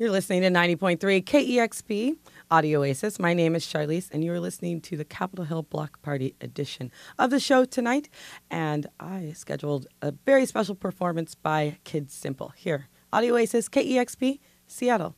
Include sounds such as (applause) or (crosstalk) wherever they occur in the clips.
You're listening to 90.3 KEXP Audioasis. My name is Sharlese, and you're listening to the Capitol Hill Block Party edition of the show tonight. And I scheduled a very special performance by Kids Smpl here. Audioasis, KEXP, Seattle.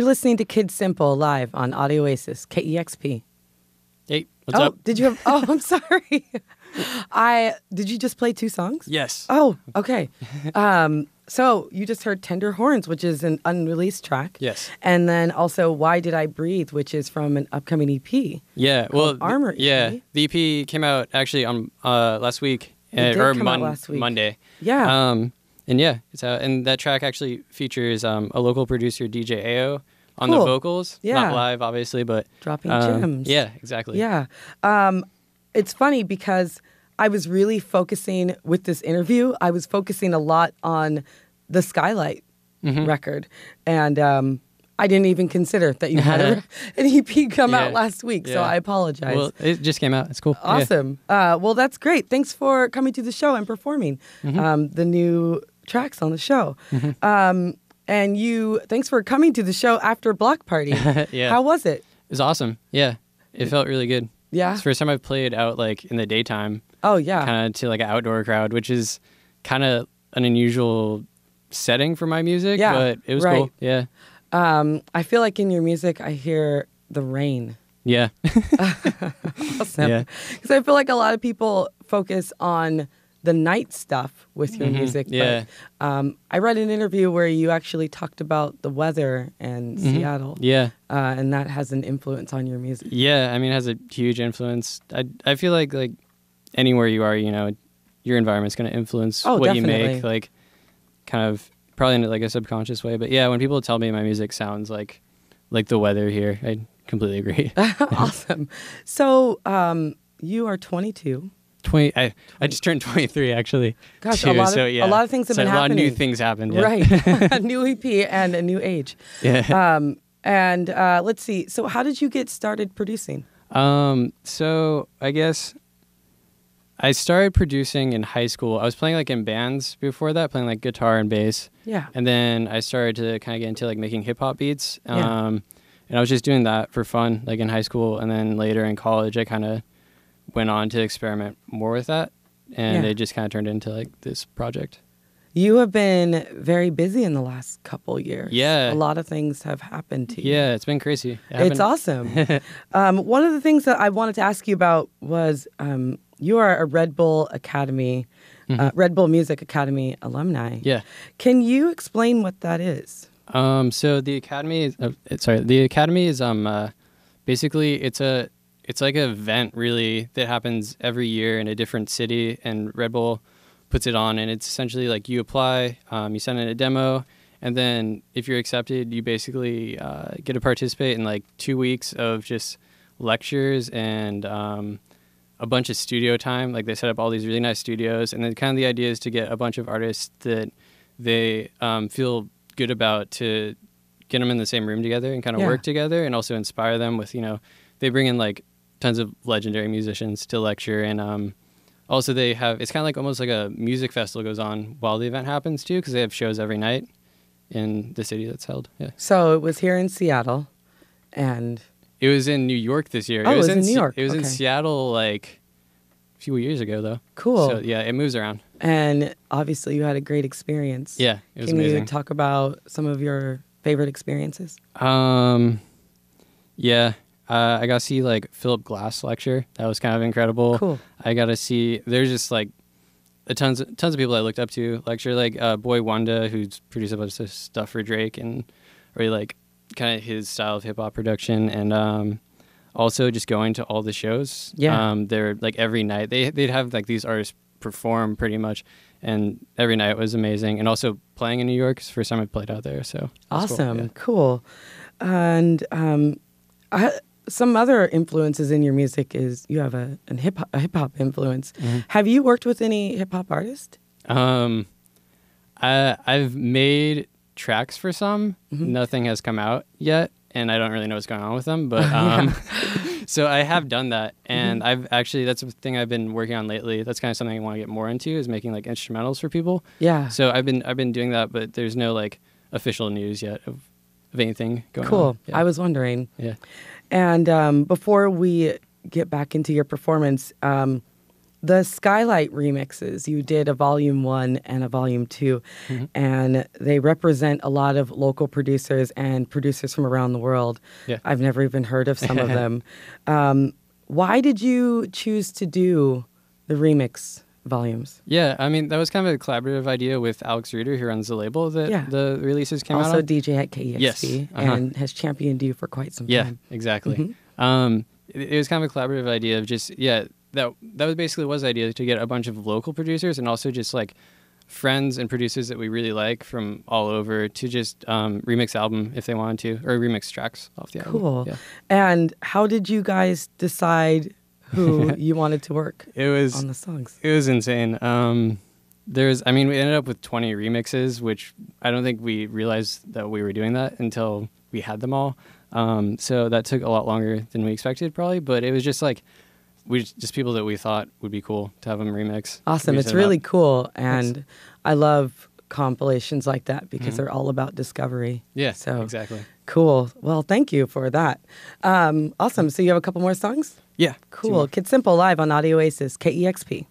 You're listening to Kid Smpl live on Audioasis, KEXP. Hey, what's oh, up? did you have? (laughs) Oh, I'm sorry. I did you just play two songs? Yes. Oh, okay. um, so you just heard Tender Horns, which is an unreleased track. Yes. And then also Why Did I Breathe, which is from an upcoming EP. Yeah. Well, Armour Yeah. EP. The EP came out actually on uh, last week It uh, did or come out Mon- last week. Monday. Yeah. Um, and yeah, it's out. And that track actually features um, a local producer, DJ Ao, on Cool. the vocals. Yeah. Not live, obviously, but Dropping um, gems. Yeah, exactly. Yeah. Um, it's funny because I was really focusing with this interview, I was focusing a lot on the Skylight Mhm. record. And um, I didn't even consider that you had a, (laughs) (laughs) an EP come out last week. So I apologize. Well, it just came out. It's cool. Yeah. Awesome. Uh, well, that's great. Thanks for coming to the show and performing Mm-hmm. um, the new tracks on the show. Um, and you, thanks for coming to the show after Block Party. (laughs) Yeah. How was it? It was awesome. Yeah. It felt really good. Yeah. It's the first time I've played out like in the daytime, Oh, yeah. kind of to like an outdoor crowd, which is kind of an unusual setting for my music. Yeah, But it was right. cool. Yeah. Um, I feel like in your music, I hear the rain. Yeah. (laughs) Awesome. Yeah. Because I feel like a lot of people focus on the night stuff with your Mhm. music. Yeah. But um, I read an interview where you actually talked about the weather in Mhm. Seattle. Yeah. Uh, and that has an influence on your music. Yeah. I mean, it has a huge influence. I, I feel like, like anywhere you are, you know, your environment's going to influence Oh, what you make, like kind of probably in like a subconscious way. But yeah, when people tell me my music sounds like, like the weather here, I completely agree. (laughs) awesome. So um, you are 22. 20 I, I just turned (laughs) 23 actually Gosh, too, a lot of so yeah a lot of things have so been a lot of new things happened yeah. Right, (laughs) a (laughs) new EP and a new age. yeah Um, and uh, let's see. So how did you get started producing? um so i guess i started producing in high school i was playing like in bands before that playing like guitar and bass Yeah. and then i started to kind of get into like making hip-hop beats Yeah. um and i was just doing that for fun like in high school and then later in college i kind of went on to experiment more with that and Yeah. it just kind of turned into like this project You have been very busy in the last couple years. Yeah. A lot of things have happened to you. yeah it's been crazy It It's awesome. (laughs) um, one of the things that I wanted to ask you about was um, you are a Red Bull Academy, uh, Red Bull Music Academy alumni. Mm-hmm. yeah Can you explain what that is? Um, so the academy is uh, sorry, the academy is um uh, basically it's a it's like an event really that happens every year in a different city, and Red Bull puts it on, and it's essentially like you apply, um, you send in a demo, and then if you're accepted, you basically uh, get to participate in like two weeks of just lectures and um, a bunch of studio time. Like they set up all these really nice studios, and then kind of the idea is to get a bunch of artists that they um, feel good about to get them in the same room together and kind of Yeah. work together, and also inspire them with you know they bring in like tons of legendary musicians to lecture, and um, also they have it's kind of like almost like a music festival goes on while the event happens too, because they have shows every night in the city that's held. Yeah. So it was here in Seattle, and It was in New York this year. Oh, it was in New York. It was in Seattle like a few years ago though. Cool. So yeah, it moves around. and obviously you had a great experience. Yeah, it was Can amazing. you talk about some of your favorite experiences? um, yeah, uh, I got to see like Philip Glass lecture. That was kind of incredible. Cool. I got to see. There's just like a tons of, tons of people I looked up to lecture. Like uh, Boi-1da, who's produced a bunch of stuff for Drake, and really like kind of his style of hip hop production, and um, also just going to all the shows. Yeah. um, they're like every night they they'd have like these artists perform pretty much, and every night was amazing. And also playing in New York, it's the first time I played out there. So was cool, Awesome, yeah. cool. And um, I, some other influences in your music is you have a, an hip a hip hop influence. Mhm. Have you worked with any hip hop artist? Um, I I've made tracks for some. Mhm. Nothing has come out yet, and I don't really know what's going on with them. But (laughs) um, (laughs) so I have done that, and I've actually that's a thing I've been working on lately. That's kind of something I want to get more into is making like instrumentals for people. Yeah. So I've been I've been doing that, but there's no like official news yet of of anything going on. cool. Yeah. I was wondering. yeah. And um, before we get back into your performance, um, the Skylight remixes, you did a volume one and a volume 2 Mm-hmm. and they represent a lot of local producers and producers from around the world. Yeah. I've never even heard of some of (laughs) them. Um, why did you choose to do the remix volumes? Yeah, I mean that was kind of a collaborative idea with Alex Ruder, who runs the label that Yeah. the releases came out also. DJ at KEXP Yes, uh-huh. and has championed you for quite some Yeah, time. exactly. Mm-hmm. Um, it, it was kind of a collaborative idea of just yeah that that was basically was the idea to get a bunch of local producers and also just like friends and producers that we really like from all over to just um, remix album if they wanted to or remix tracks off the album. Cool. Yeah. And how did you guys decide who (laughs) you wanted to work It was on the songs? It was insane. Um, there's, I mean, we ended up with 20 remixes, which I don't think we realized that we were doing that until we had them all. Um, so that took a lot longer than we expected, probably. But it was just like, we just, people that we thought would be cool to have them remix. Awesome. It's 'em up. really cool. And I love compilations like that because Mhm. they're all about discovery. Yeah, So exactly. cool. Well, thank you for that. Um, awesome. So you have a couple more songs? Yeah. Cool. Kid Smpl live on Audioasis, KEXP.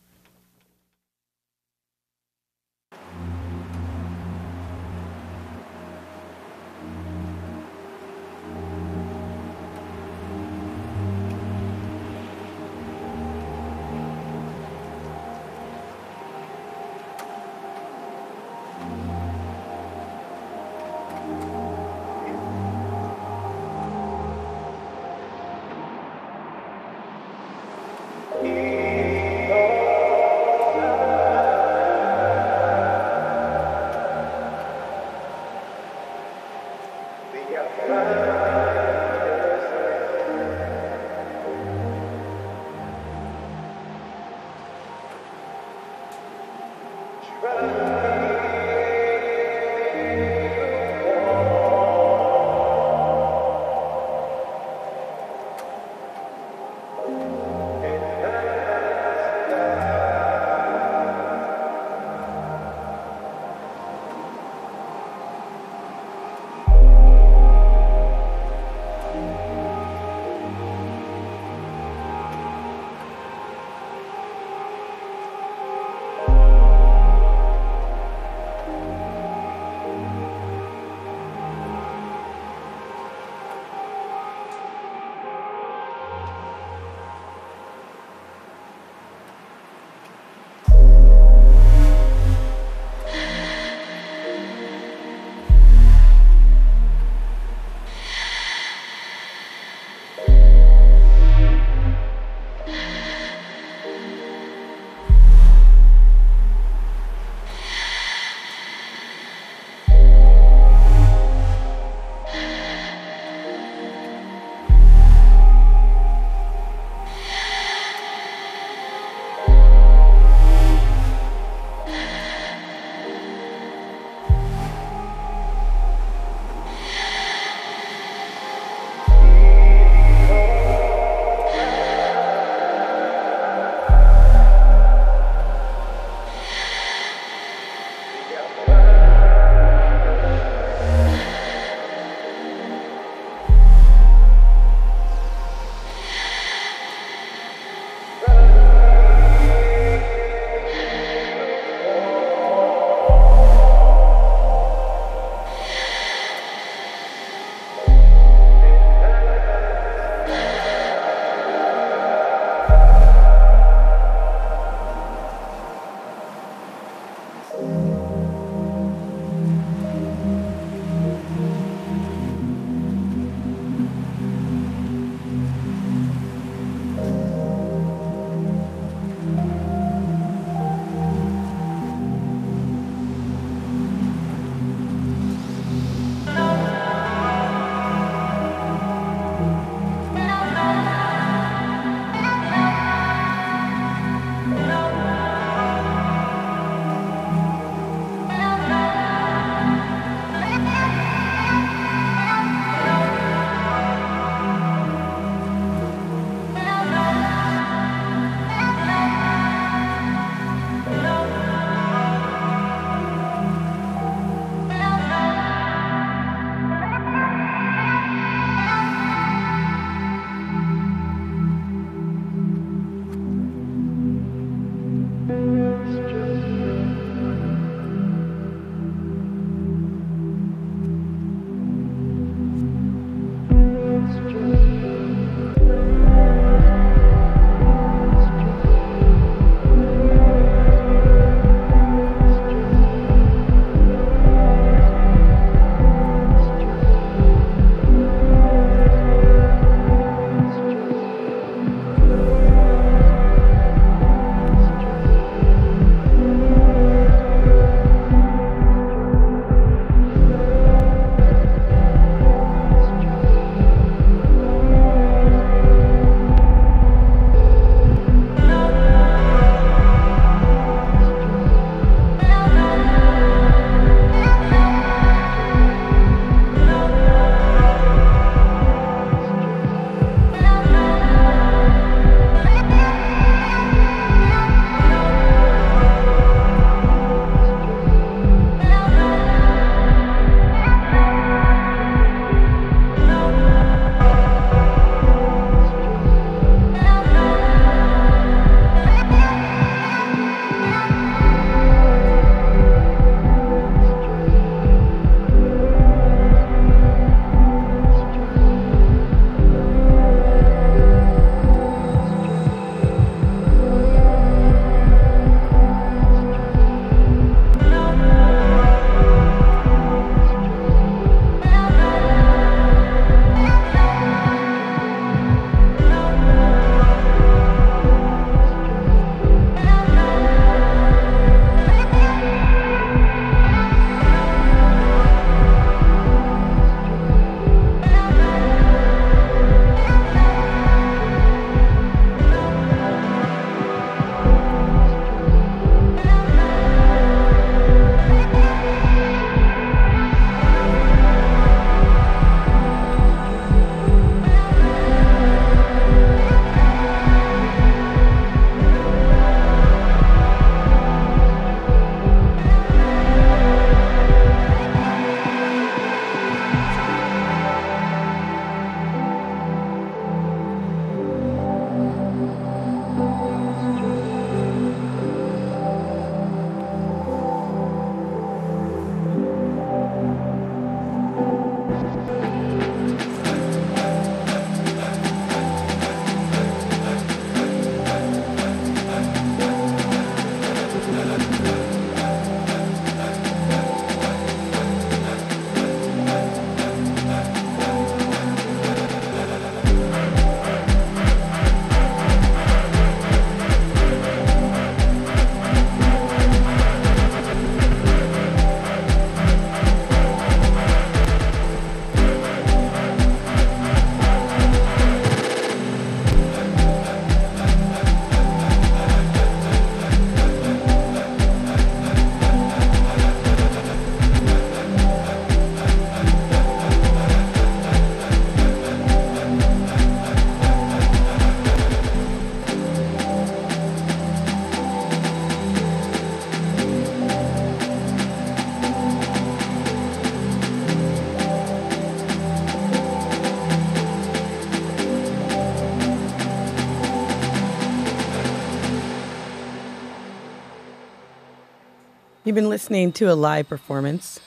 You've been listening to a live performance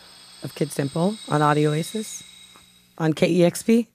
of Kid Smpl on Audioasis on KEXP